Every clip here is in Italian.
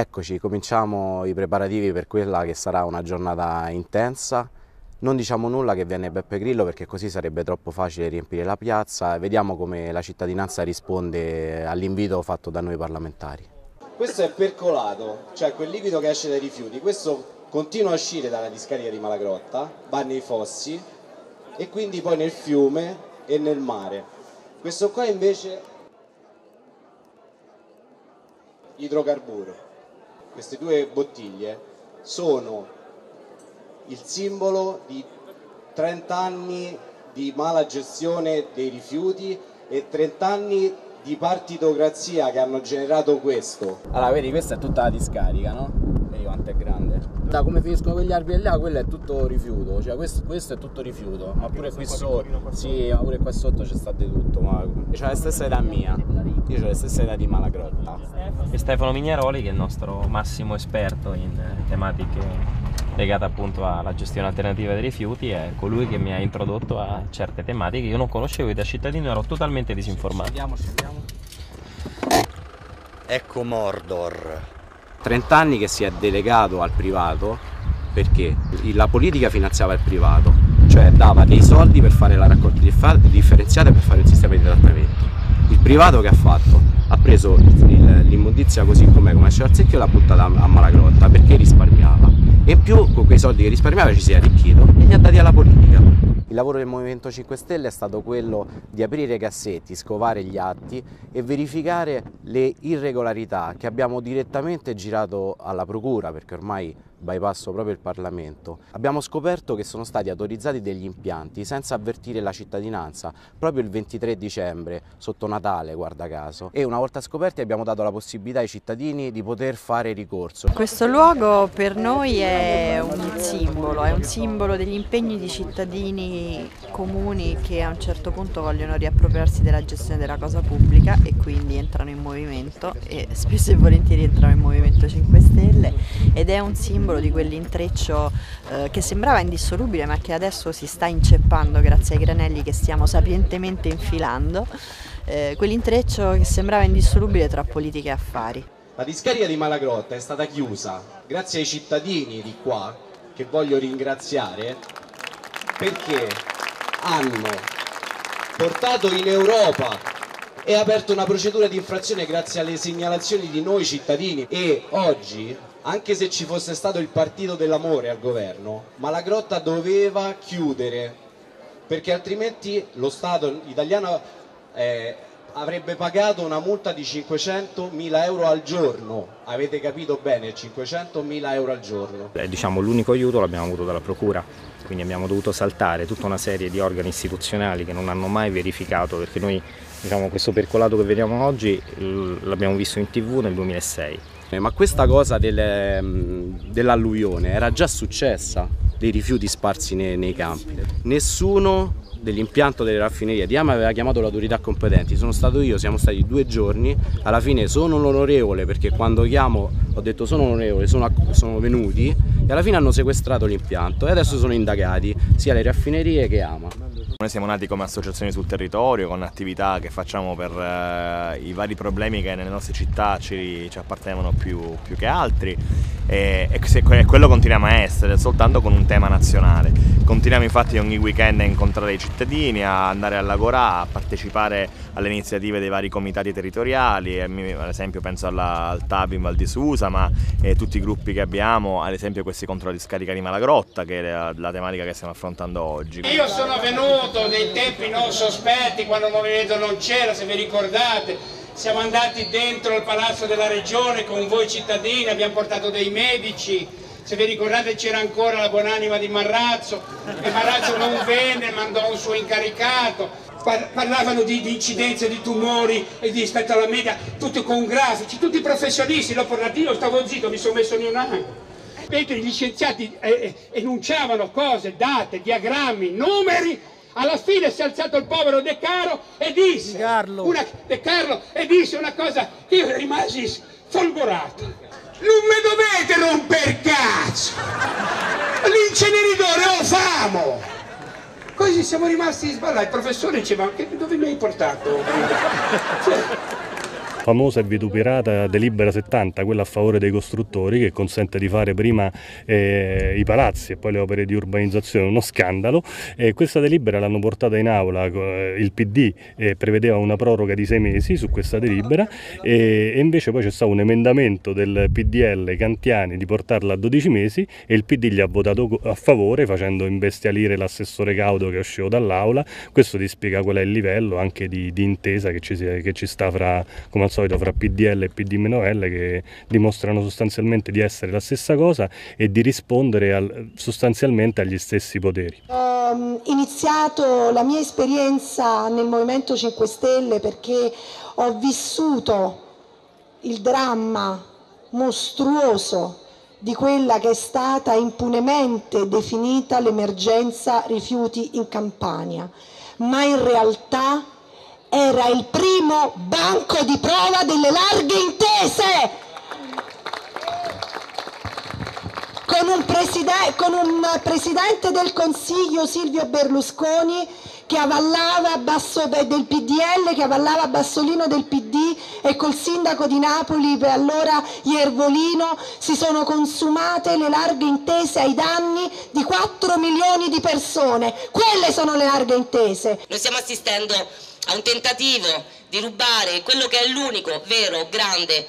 Eccoci, cominciamo i preparativi per quella che sarà una giornata intensa. Non diciamo nulla che viene Beppe Grillo perché così sarebbe troppo facile riempire la piazza. Vediamo come la cittadinanza risponde all'invito fatto da noi parlamentari. Questo è percolato, cioè quel liquido che esce dai rifiuti. Questo continua a uscire dalla discarica di Malagrotta, va nei fossi e quindi poi nel fiume e nel mare. Questo qua invece idrocarburo queste due bottiglie sono il simbolo di 30 anni di mala gestione dei rifiuti e 30 anni di partitocrazia che hanno generato questo. Allora, vedi, questa è tutta la discarica, no? Vedi quanto è grande. Da come finiscono quegli alberi là, quello è tutto rifiuto, cioè questo, questo è tutto rifiuto, ma pure qui sotto, sì, ma pure qua sotto c'è stato di tutto, ma c'è la stessa età mia, io ho la stessa età di Malagrotta. E Stefano Mignaroli che è il nostro massimo esperto in tematiche legate appunto alla gestione alternativa dei rifiuti, è colui che mi ha introdotto a certe tematiche che io non conoscevo e da cittadino ero totalmente disinformato. Scendiamo, scendiamo. Ecco Mordor. 30 anni che si è delegato al privato perché la politica finanziava il privato, cioè dava dei soldi per fare la raccolta differenziata e per fare il sistema di trattamento. Il privato che ha fatto? Ha preso l'immondizia così com'è, come il secchio e l'ha buttata a malagrotta perché risparmiava. E in più con quei soldi che risparmiava ci si è arricchito e li ha dati alla politica. Il lavoro del Movimento 5 Stelle è stato quello di aprire i cassetti, scovare gli atti e verificare le irregolarità che abbiamo direttamente girato alla Procura, perché ormai bypasso proprio il Parlamento, abbiamo scoperto che sono stati autorizzati degli impianti senza avvertire la cittadinanza proprio il 23 dicembre, sotto Natale guarda caso, e una volta scoperti abbiamo dato la possibilità ai cittadini di poter fare ricorso. Questo luogo per noi è un simbolo, è un simbolo degli impegni di cittadini comuni che a un certo punto vogliono riappropriarsi della gestione della cosa pubblica e quindi entrano in movimento e spesso e volentieri entrano in Movimento 5 Stelle ed è un simbolo simbolo di quell'intreccio eh, che sembrava indissolubile ma che adesso si sta inceppando grazie ai granelli che stiamo sapientemente infilando, eh, quell'intreccio che sembrava indissolubile tra politica e affari. La discarica di Malagrotta è stata chiusa grazie ai cittadini di qua, che voglio ringraziare, perché hanno portato in Europa e aperto una procedura di infrazione grazie alle segnalazioni di noi cittadini e oggi anche se ci fosse stato il partito dell'amore al governo, Malagrotta doveva chiudere perché altrimenti lo Stato italiano eh, avrebbe pagato una multa di 500 mila euro al giorno. Avete capito bene, 500 mila euro al giorno. Eh, diciamo, l'unico aiuto l'abbiamo avuto dalla Procura, quindi abbiamo dovuto saltare tutta una serie di organi istituzionali che non hanno mai verificato, perché noi diciamo, questo percolato che vediamo oggi l'abbiamo visto in tv nel 2006 eh, ma questa cosa del, mm, dell'alluvione era già successa, dei rifiuti sparsi nei, nei campi. Nessuno dell'impianto delle raffinerie di Ama aveva chiamato le autorità competenti, sono stato io, siamo stati due giorni, alla fine sono l'onorevole perché quando chiamo ho detto sono onorevole, sono, sono venuti e alla fine hanno sequestrato l'impianto e adesso sono indagati sia le raffinerie che Ama. Noi siamo nati come associazione sul territorio, con attività che facciamo per eh, i vari problemi che nelle nostre città ci, ci appartengono più, più, che altri e, e, quello continuiamo a essere, soltanto con un tema nazionale. Continuiamo infatti ogni weekend a incontrare i cittadini, a andare a lavorare, a partecipare alle iniziative dei vari comitati territoriali, ad esempio penso alla, al TAB in Val di Susa, ma eh, tutti i gruppi che abbiamo, ad esempio questi contro la discarica di Malagrotta, che è la, la tematica che stiamo affrontando oggi. Io sono venuto dei tempi non sospetti quando il movimento non c'era, se vi ricordate, siamo andati dentro il palazzo della regione con voi cittadini, abbiamo portato dei medici, se vi ricordate c'era ancora la buonanima di Marrazzo e Marrazzo non venne, mandò un suo incaricato, parlavano di, di incidenze di tumori e di rispetto alla media, tutti con grafici, tutti professionisti, dopo il io stavo zitto, mi sono messo in un anno. Mentre gli scienziati eh, eh, enunciavano cose, date, diagrammi, numeri, alla fine si è alzato il povero De Caro e disse, Carlo, una, De Carlo, e disse una cosa che io rimasi folgorato. Non mi dovete romper cazzo! L'inceneritore ho famo! Così siamo rimasti sballati. Il professore diceva, dove mi hai portato? Cioè, famosa e vituperata delibera 70, quella a favore dei costruttori che consente di fare prima eh, i palazzi e poi le opere di urbanizzazione, uno scandalo. E questa delibera l'hanno portata in aula, eh, il PD eh, prevedeva una proroga di sei mesi su questa delibera e, e invece poi c'è stato un emendamento del PDL Cantiani di portarla a 12 mesi e il PD gli ha votato a favore facendo imbestialire l'assessore Caudo che è dall'aula. Questo ti spiega qual è il livello anche di, di intesa che ci, che ci, sta fra, come al solito fra PDL e PD-L che dimostrano sostanzialmente di essere la stessa cosa e di rispondere al, sostanzialmente agli stessi poteri. Ho iniziato la mia esperienza nel Movimento 5 Stelle perché ho vissuto il dramma mostruoso di quella che è stata impunemente definita l'emergenza rifiuti in Campania, ma in realtà era il primo banco di prova delle larghe intese. Con un, preside- con un presidente del Consiglio Silvio Berlusconi che avallava Basso, del PDL, che avallava Bassolino del PD e col sindaco di Napoli per allora Iervolino si sono consumate le larghe intese ai danni di 4 milioni di persone. Quelle sono le larghe intese. Noi stiamo assistendo a un tentativo di rubare quello che è l'unico vero grande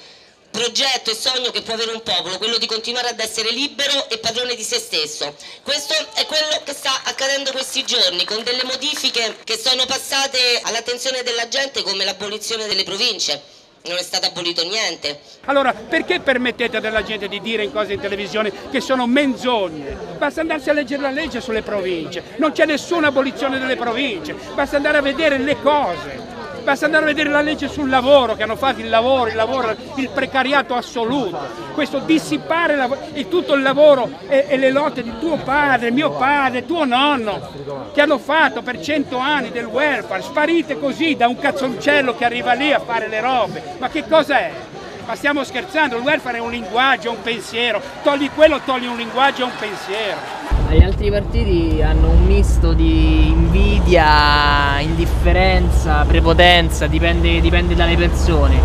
progetto e sogno che può avere un popolo, quello di continuare ad essere libero e padrone di se stesso. Questo è quello che sta accadendo questi giorni, con delle modifiche che sono passate all'attenzione della gente come l'abolizione delle province. Non è stato abolito niente. Allora, perché permettete della gente di dire in cose in televisione che sono menzogne? Basta andarsi a leggere la legge sulle province. Non c'è nessuna abolizione delle province. Basta andare a vedere le cose. Basta andare a vedere la legge sul lavoro, che hanno fatto il lavoro, il lavoro, il precariato assoluto, questo dissipare il, tutto il lavoro e, e, le lotte di tuo padre, mio padre, tuo nonno, che hanno fatto per cento anni del welfare, sparite così da un cazzoncello che arriva lì a fare le robe. Ma che cosa è? Ma stiamo scherzando, il welfare è un linguaggio, è un pensiero, togli quello, togli un linguaggio e un pensiero. Gli altri partiti hanno un misto di invidia, indifferenza, prepotenza, dipende, dipende dalle persone.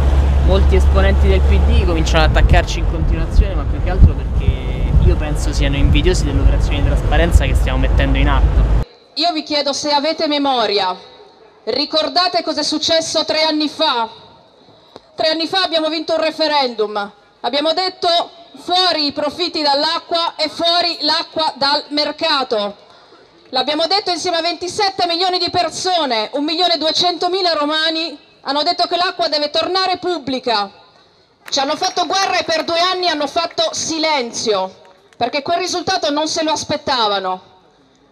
Molti esponenti del PD cominciano ad attaccarci in continuazione, ma più che altro perché io penso siano invidiosi dell'operazione di trasparenza che stiamo mettendo in atto. Io vi chiedo se avete memoria, ricordate cosa è successo tre anni fa? Tre anni fa abbiamo vinto un referendum, abbiamo detto fuori i profitti dall'acqua e fuori l'acqua dal mercato. L'abbiamo detto insieme a 27 milioni di persone, 1 milione e 200 mila romani hanno detto che l'acqua deve tornare pubblica. Ci hanno fatto guerra e per due anni hanno fatto silenzio, perché quel risultato non se lo aspettavano.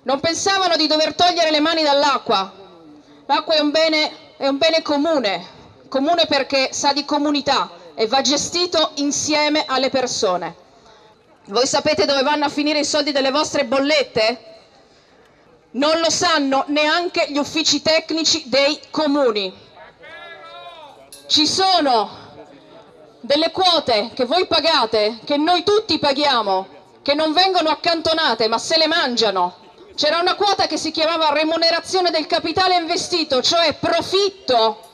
Non pensavano di dover togliere le mani dall'acqua. L'acqua è è un bene comune, comune perché sa di comunità, e va gestito insieme alle persone. Voi sapete dove vanno a finire i soldi delle vostre bollette? Non lo sanno neanche gli uffici tecnici dei comuni. Ci sono delle quote che voi pagate, che noi tutti paghiamo, che non vengono accantonate ma se le mangiano. C'era una quota che si chiamava remunerazione del capitale investito, cioè profitto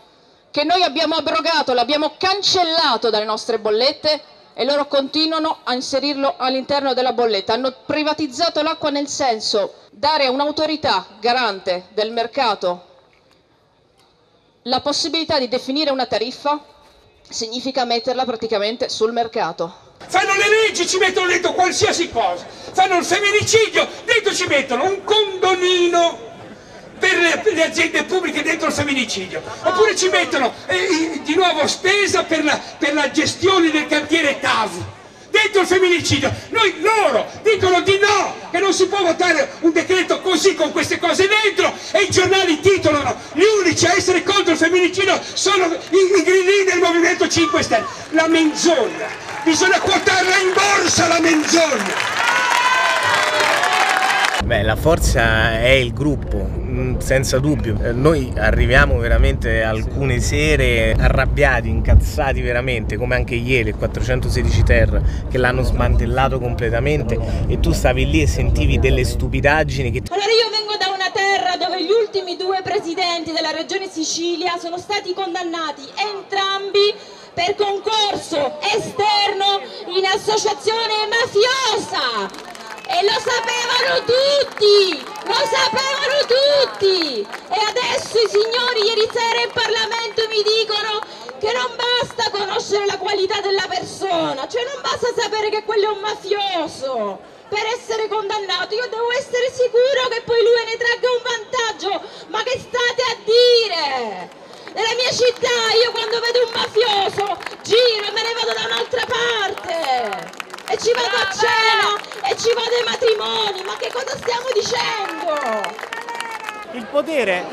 che noi abbiamo abrogato, l'abbiamo cancellato dalle nostre bollette e loro continuano a inserirlo all'interno della bolletta. Hanno privatizzato l'acqua nel senso dare a un'autorità garante del mercato la possibilità di definire una tariffa significa metterla praticamente sul mercato. Fanno le leggi, ci mettono dentro qualsiasi cosa. Fanno il femminicidio, dentro ci mettono un condonino per le, aziende pubbliche il femminicidio. Oppure ci mettono eh, di nuovo spesa per la, per la gestione del cantiere TAV dentro il femminicidio. Noi loro dicono di no, che non si può votare un decreto così con queste cose dentro e i giornali titolano gli unici a essere contro il femminicidio sono i, i grillini del Movimento 5 Stelle. La menzogna, bisogna quotarla in borsa la menzogna. Beh, la forza è il gruppo, mm, senza dubbio. Eh, noi arriviamo veramente alcune sere arrabbiati, incazzati veramente, come anche ieri il 416 Ter che l'hanno smantellato completamente. E tu stavi lì e sentivi delle stupidaggini che... Allora io vengo da una terra dove gli ultimi due presidenti della regione Sicilia sono stati condannati entrambi per concorso esterno in associazione mafiosa e lo sapevano tutti, lo sapevano tutti. E adesso i signori ieri sera in Parlamento mi dicono che non basta conoscere la qualità della persona, cioè non basta sapere che quello è un mafioso per essere condannato, io devo essere sicuro che poi lui ne tragga un vantaggio, ma che state a dire? Nella mia città io quando vedo un mafioso giro e me ne vado da un'altra parte e ci vado a cena e ci vado ai matrimoni, ma che cosa stiamo dicendo? Il potere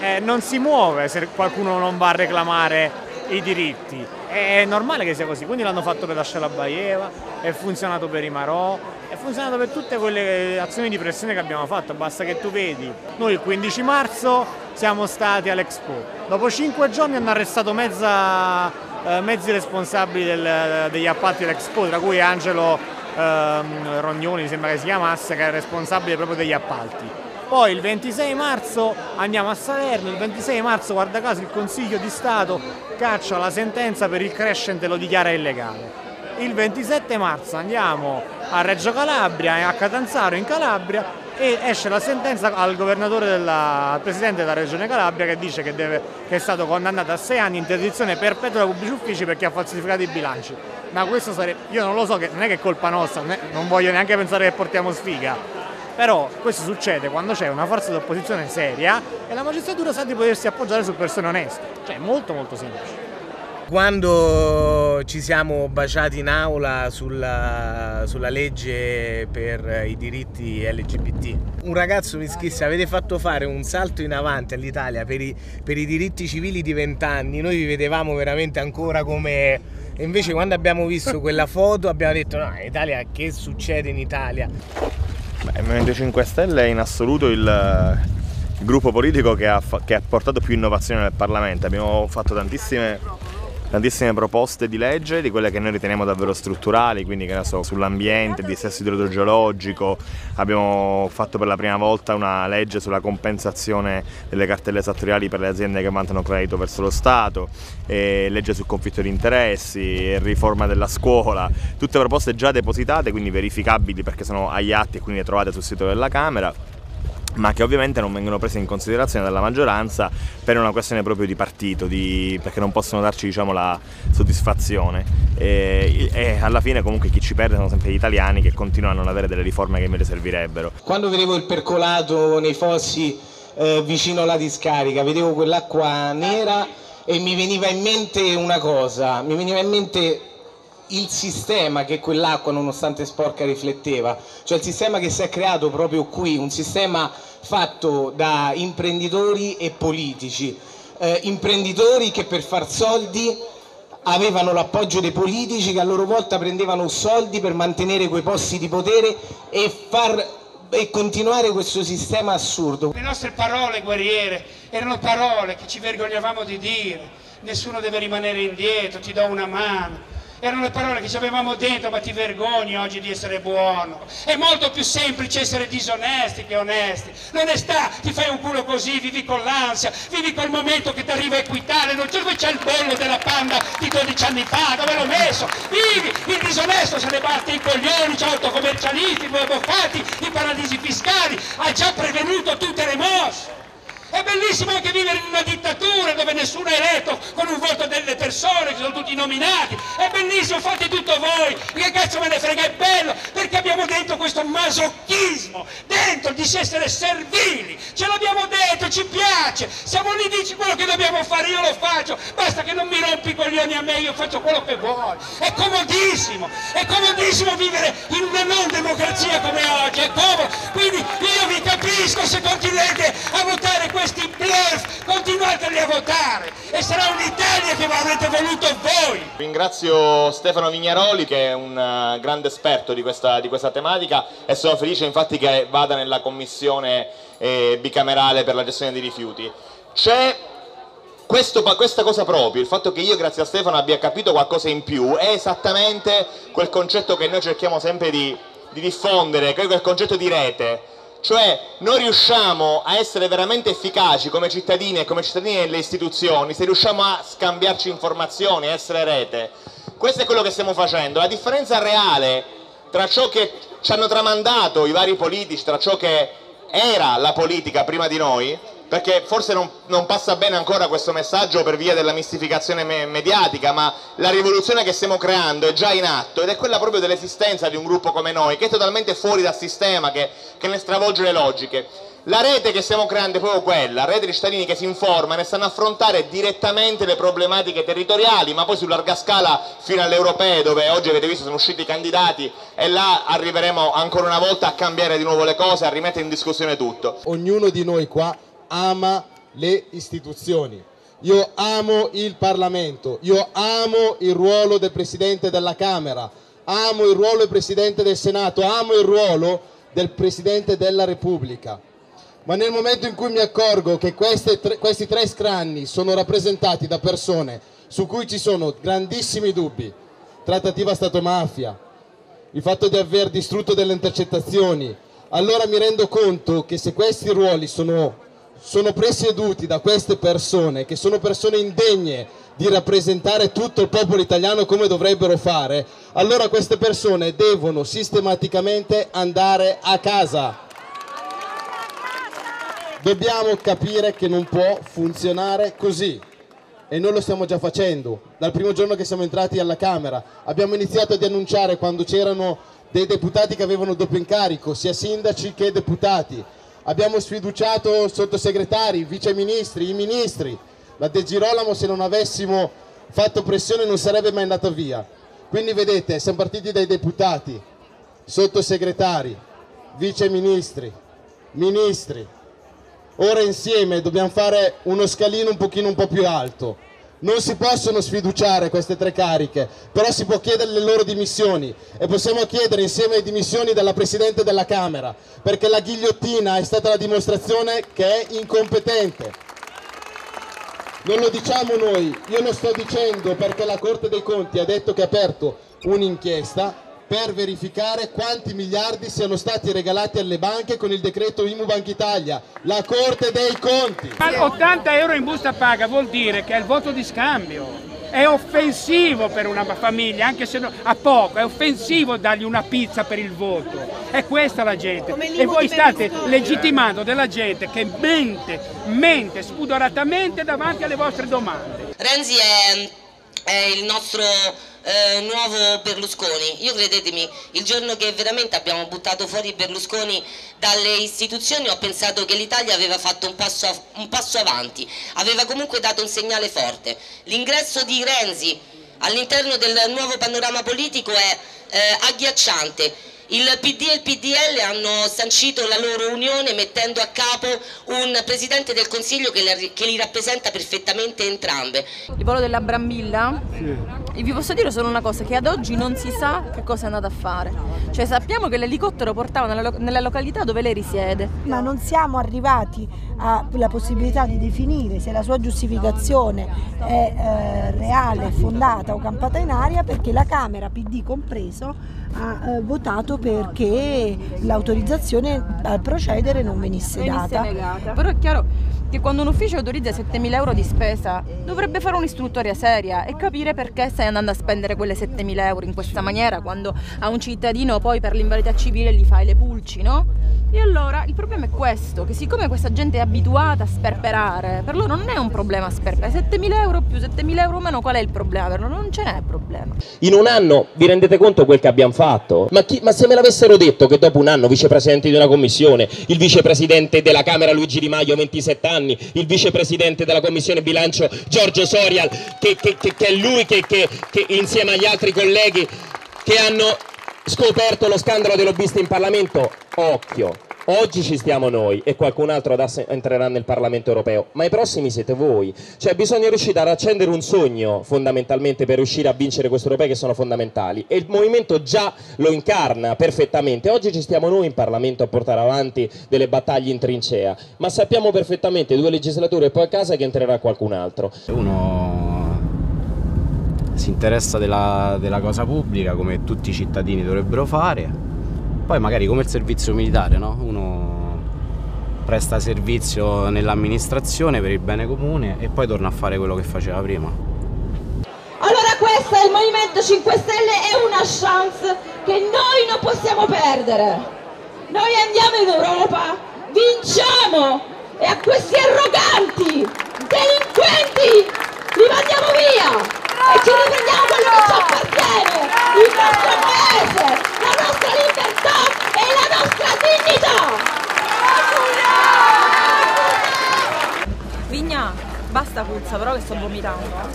eh, non si muove se qualcuno non va a reclamare i diritti. È normale che sia così, quindi l'hanno fatto per la Scialabayeva, è funzionato per i Marò, è funzionato per tutte quelle azioni di pressione che abbiamo fatto, basta che tu vedi. Noi il 15 marzo siamo stati all'Expo, dopo cinque giorni hanno arrestato mezza, eh, mezzi responsabili del, degli appalti dell'Expo, tra cui Angelo eh, Rognoni, sembra che si chiamasse, che è responsabile proprio degli appalti. Poi il 26 marzo andiamo a Salerno, il 26 marzo guarda caso il Consiglio di Stato caccia la sentenza per il crescent e lo dichiara illegale. Il 27 marzo andiamo a Reggio Calabria, a Catanzaro in Calabria e esce la sentenza al governatore della, al presidente della regione Calabria che dice che, deve, che, è stato condannato a sei anni in interdizione perpetua da pubblici uffici perché ha falsificato i bilanci. Ma questo sarebbe, io non lo so, che non è che è colpa nostra, non voglio neanche pensare che portiamo sfiga, però questo succede quando c'è una forza di opposizione seria e la magistratura sa di potersi appoggiare su persone oneste, cioè è molto molto semplice. Ci siamo baciati in aula sulla, sulla, legge per i diritti LGBT, un ragazzo mi scrisse avete fatto fare un salto in avanti all'Italia per i, per i diritti civili di vent'anni, noi vi vedevamo veramente ancora come... E invece quando abbiamo visto quella foto abbiamo detto no, Italia che succede in Italia? Beh, il Movimento 5 Stelle è in assoluto il, il gruppo politico che ha, che ha portato più innovazione nel Parlamento. Abbiamo fatto tantissime tantissime proposte di legge, di quelle che noi riteniamo davvero strutturali, quindi che so, sull'ambiente, dissesto idrogeologico, abbiamo fatto per la prima volta una legge sulla compensazione delle cartelle esattoriali per le aziende che vantano credito verso lo Stato, legge sul conflitto di interessi, riforma della scuola, tutte proposte già depositate, quindi verificabili perché sono agli atti e quindi le trovate sul sito della Camera ma che ovviamente non vengono prese in considerazione dalla maggioranza per una questione proprio di partito, di, perché non possono darci diciamo, la soddisfazione e, e, alla fine comunque chi ci perde sono sempre gli italiani che continuano a non avere delle riforme che invece servirebbero. Quando vedevo il percolato nei fossi eh, vicino alla discarica, vedevo quell'acqua nera e mi veniva in mente una cosa, mi veniva in mente il sistema che quell'acqua nonostante sporca rifletteva, cioè il sistema che si è creato proprio qui, un sistema fatto da imprenditori e politici, eh, imprenditori che per far soldi avevano l'appoggio dei politici che a loro volta prendevano soldi per mantenere quei posti di potere e far e continuare questo sistema assurdo. Le nostre parole guerriere erano parole che ci vergognavamo di dire, nessuno deve rimanere indietro, ti do una mano, erano le parole che ci avevamo dentro, ma ti vergogni oggi di essere buono. È molto più semplice essere disonesti che onesti. L'onestà, ti fai un culo così, vivi con l'ansia, vivi quel momento che ti arriva a equitare, non c'è dove c'è il bollo della panda di 12 anni fa, dove l'ho messo? Vivi, il disonesto se ne batte i coglioni, c'è autocommercialisti, i avvocati, i paradisi fiscali, ha già prevenuto tutte le mosse. È bellissimo anche vivere in una dittatura dove nessuno è eletto con un voto delle persone, che sono tutti nominati. È bellissimo, fate tutto voi. Che cazzo me ne frega, è bello, perché abbiamo dentro questo masochismo, dentro di essere servili. Ce l'abbiamo dentro, ci piace. Siamo lì, dici quello che dobbiamo fare, io lo faccio. Basta che non mi rompi i coglioni a me, io faccio quello che vuoi. È comodissimo, è comodissimo vivere in una non democrazia come oggi, è comodo. Quindi io vi capisco se continuate a votare questo questi bluff, continuateli a votare e sarà un'Italia che avrete voluto voi. Ringrazio Stefano Vignaroli che è un uh, grande esperto di questa, di questa, tematica e sono felice infatti che vada nella commissione eh, bicamerale per la gestione dei rifiuti. C'è questo, questa cosa proprio, il fatto che io grazie a Stefano abbia capito qualcosa in più, è esattamente quel concetto che noi cerchiamo sempre di, di diffondere, quel concetto di rete Cioè noi riusciamo a essere veramente efficaci come cittadini e come cittadini delle istituzioni se riusciamo a scambiarci informazioni, a essere rete. Questo è quello che stiamo facendo. La differenza reale tra ciò che ci hanno tramandato i vari politici, tra ciò che era la politica prima di noi, perché forse non, non, passa bene ancora questo messaggio per via della mistificazione me mediatica, ma la rivoluzione che stiamo creando è già in atto ed è quella proprio dell'esistenza di un gruppo come noi, che è totalmente fuori dal sistema, che, che ne stravolge le logiche. La rete che stiamo creando è proprio quella, la rete di cittadini che si informano e sanno affrontare direttamente le problematiche territoriali, ma poi su larga scala fino alle europee dove oggi avete visto sono usciti i candidati e là arriveremo ancora una volta a cambiare di nuovo le cose, a rimettere in discussione tutto. Ognuno di noi qua ama le istituzioni. Io amo il Parlamento, io amo il ruolo del Presidente della Camera, amo il ruolo del Presidente del Senato, amo il ruolo del Presidente della Repubblica ma nel momento in cui mi accorgo che tre, questi tre scranni sono rappresentati da persone su cui ci sono grandissimi dubbi, trattativa Stato-mafia, il fatto di aver distrutto delle intercettazioni, allora mi rendo conto che se questi ruoli sono, sono presieduti da queste persone, che sono persone indegne di rappresentare tutto il popolo italiano come dovrebbero fare, allora queste persone devono sistematicamente andare a casa Dobbiamo capire che non può funzionare così e noi lo stiamo già facendo. Dal primo giorno che siamo entrati alla Camera abbiamo iniziato ad annunciare quando c'erano dei deputati che avevano doppio incarico, sia sindaci che deputati. Abbiamo sfiduciato sottosegretari, viceministri, i ministri. La De Girolamo se non avessimo fatto pressione non sarebbe mai andata via. Quindi vedete, siamo partiti dai deputati, sottosegretari, viceministri, ministri, ora insieme dobbiamo fare uno scalino un pochino un po' più alto. Non si possono sfiduciare queste tre cariche, però si può chiedere le loro dimissioni e possiamo chiedere insieme le dimissioni della Presidente della Camera, perché la ghigliottina è stata la dimostrazione che è incompetente. Non lo diciamo noi, io lo sto dicendo perché la Corte dei Conti ha detto che ha aperto un'inchiesta per verificare quanti miliardi siano stati regalati alle banche con il decreto IMU Banca Italia, la Corte dei Conti. 80 euro in busta paga vuol dire che è il voto di scambio. È offensivo per una famiglia, anche se ha poco, è offensivo dargli una pizza per il voto. È questa la gente. E voi state legittimando della gente che mente, mente spudoratamente davanti alle vostre domande. Renzi è, è il nostro eh, nuovo Berlusconi. Io credetemi, il giorno che veramente abbiamo buttato fuori Berlusconi dalle istituzioni ho pensato che l'Italia aveva fatto un passo, un passo avanti, aveva comunque dato un segnale forte. L'ingresso di Renzi all'interno del nuovo panorama politico è eh, agghiacciante il PD e il PDL hanno sancito la loro unione mettendo a capo un Presidente del Consiglio che, li rappresenta perfettamente entrambe. Il volo della Brambilla? Sì. Vi posso dire solo una cosa, che ad oggi non si sa che cosa è andato a fare. Cioè sappiamo che l'elicottero portava nella, nella località dove lei risiede. Ma non siamo arrivati alla possibilità di definire se la sua giustificazione è eh, reale, fondata o campata in aria perché la Camera, PD compreso, ha eh, votato perché l'autorizzazione a procedere non venisse, venisse data. Negata. Però è chiaro che quando un ufficio autorizza 7.000 euro di spesa dovrebbe fare un'istruttoria seria e capire perché stai andando a spendere quelle 7.000 euro in questa maniera quando a un cittadino poi per l'invalidità civile gli fai le pulci, no? E allora il problema è questo, che siccome questa gente è abituata a sperperare, per loro non è un problema sperperare, 7.000 euro più 7.000 euro meno, qual è il problema? Per loro non ce n'è problema. In un anno vi rendete conto quel che abbiamo fatto? Ma, chi, ma se me l'avessero detto che dopo un anno vicepresidente di una commissione, il vicepresidente della Camera Luigi Di Maio 27 anni, il vicepresidente della commissione bilancio Giorgio Sorial, che, che, che, che è lui che insieme agli altri colleghi che hanno scoperto lo scandalo dei lobbisti in Parlamento, occhio, Oggi ci stiamo noi e qualcun altro entrerà nel Parlamento europeo, ma i prossimi siete voi. Cioè bisogna riuscire ad accendere un sogno fondamentalmente per riuscire a vincere questi europei che sono fondamentali e il movimento già lo incarna perfettamente. Oggi ci stiamo noi in Parlamento a portare avanti delle battaglie in trincea, ma sappiamo perfettamente due legislature e poi a casa che entrerà qualcun altro. Uno si interessa della, della cosa pubblica come tutti i cittadini dovrebbero fare poi magari come il servizio militare, no? Uno presta servizio nell'amministrazione per il bene comune e poi torna a fare quello che faceva prima. Allora questo è il Movimento 5 Stelle, è una chance che noi non possiamo perdere. Noi andiamo in Europa, vinciamo e a questi arroganti, delinquenti, li mandiamo via e ci riprendiamo quello che ci appartiene, il nostro paese, la nostra libertà nostra dignità. Vigna, basta puzza, però che sto vomitando.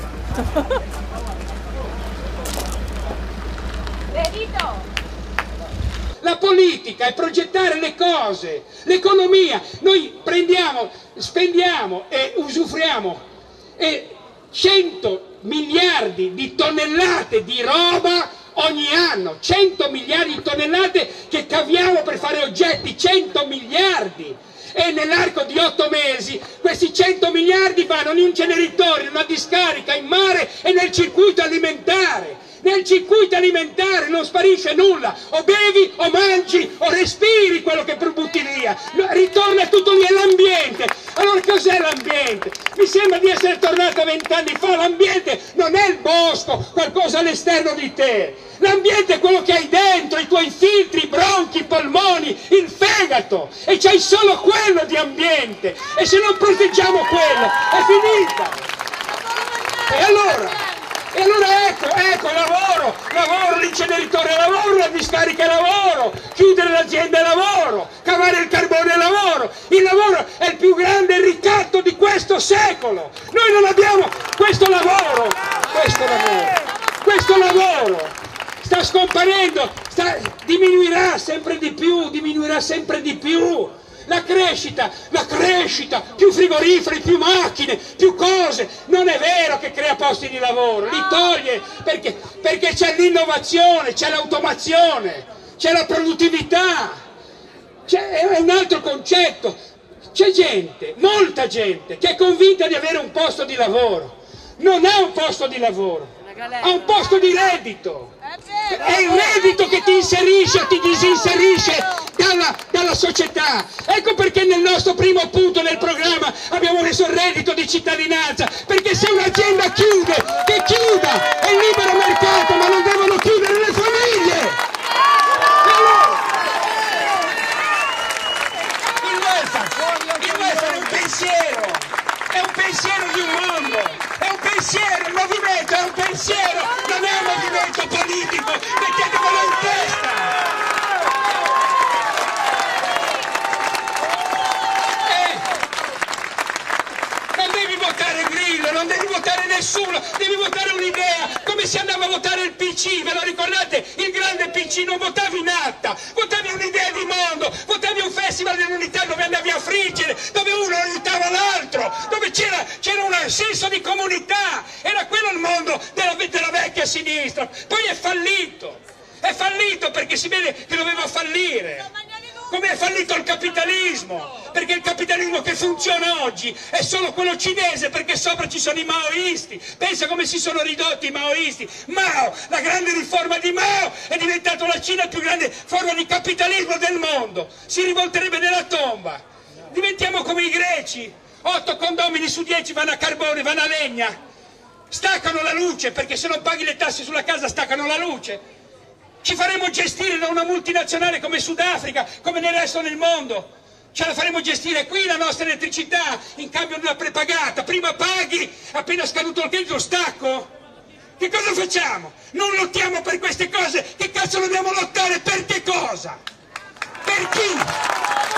Benito! La politica è progettare le cose, l'economia. Noi prendiamo, spendiamo e usufruiamo e 100 miliardi di tonnellate di roba ogni anno, 100 miliardi di tonnellate che caviamo per fare oggetti, 100 miliardi! E nell'arco di 8 mesi questi 100 miliardi vanno in un ceneritore, in una discarica, in mare e nel circuito alimentare. Nel circuito alimentare non sparisce nulla, o bevi o mangi o respiri quello che butti via, ritorna tutto lì, è l'ambiente. Allora cos'è l'ambiente? Mi sembra di essere tornato vent'anni fa, l'ambiente non è il bosco, qualcosa all'esterno di te. L'ambiente è quello che hai dentro, i tuoi filtri, i bronchi, i polmoni, il fegato. E c'hai solo quello di ambiente. E se non proteggiamo quello, è finita. E allora? E allora ecco, ecco, lavoro, lavoro, l'inceneritore lavoro, la discarica lavoro, chiudere l'azienda è lavoro, cavare il carbone è lavoro. Il lavoro è il più grande ricatto di questo secolo. Noi non abbiamo questo lavoro, questo lavoro, questo lavoro sta scomparendo, sta, diminuirà sempre di più, diminuirà sempre di più la crescita, la crescita, più frigoriferi, più macchine, più cose. Non è vero che crea posti di lavoro, li toglie perché, perché c'è l'innovazione, c'è l'automazione, c'è la produttività, è un altro concetto. C'è gente, molta gente, che è convinta di avere un posto di lavoro. Non ha un posto di lavoro, ha un posto di reddito. È il reddito che ti inserisce ti disinserisce dalla, dalla, società. Ecco perché nel nostro primo punto nel programma abbiamo messo il reddito di cittadinanza, perché se un'azienda chiude, che chiuda, è libero mercato, ma non devono chiudere le famiglie. Il welfare, è un pensiero, è un pensiero di un mondo, pensiero, il movimento è un pensiero, non è un movimento politico, mettetevelo in testa! votare Grillo, non devi votare nessuno, devi votare un'idea, come si andava a votare il PC, ve lo ricordate? Il grande PC, non votavi in alta, votavi un'idea di mondo, votavi un festival dell'unità dove andavi a friggere, dove uno aiutava l'altro, dove c'era, un senso di comunità, era quello il mondo della, della vecchia sinistra, poi è fallito, è fallito perché si vede che doveva fallire come è fallito il capitalismo, perché il capitalismo che funziona oggi è solo quello cinese perché sopra ci sono i maoisti, pensa come si sono ridotti i maoisti, Mao, la grande riforma di Mao è diventato la Cina più grande forma di capitalismo del mondo, si rivolterebbe nella tomba, diventiamo come i greci, otto condomini su dieci vanno a carbone, vanno a legna, staccano la luce perché se non paghi le tasse sulla casa staccano la luce, ci faremo gestire da una multinazionale come Sudafrica, come nel resto del mondo. Ce la faremo gestire qui la nostra elettricità in cambio di una prepagata. Prima paghi, appena scaduto il credito stacco. Che cosa facciamo? Non lottiamo per queste cose. Che cazzo dobbiamo lottare? Per che cosa? Per chi?